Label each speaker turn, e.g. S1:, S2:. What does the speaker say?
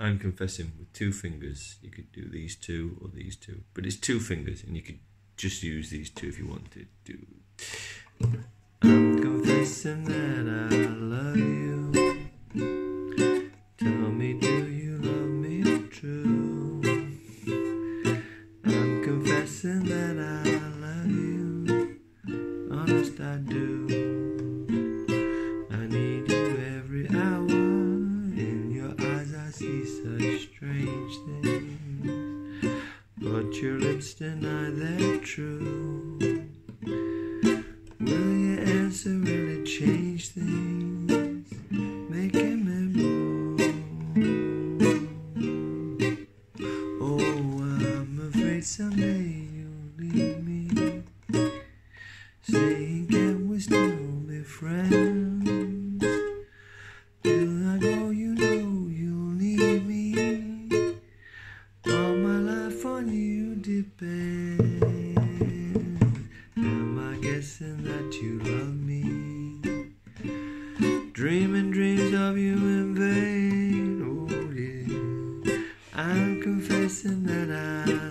S1: I'm confessing with two fingers. You could do these two or these two, but it's two fingers, and you could just use these two if you wanted to. I'm confessing that I love you. Tell me, do you love me true? I'm confessing that I love you. Honest, I do. Such strange things. But your lips deny they're true. Will your answer really change things? Making me move. Oh, I'm afraid someday you'll leave me. Saying, can we still be friends? depend. Am I guessing that you love me? Dreaming dreams of you in vain. Oh, yeah. I'm confessing that I.